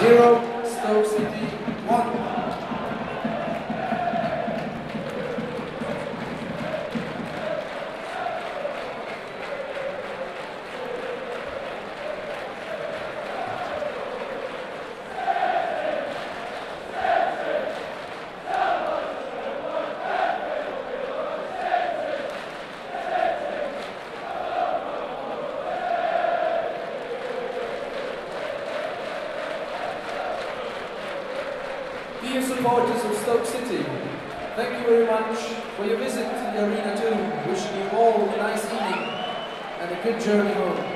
Zero, Stoke City, Dear supporters of Stoke City, thank you very much for your visit to the arena too. Wishing you all a nice evening and a good journey home.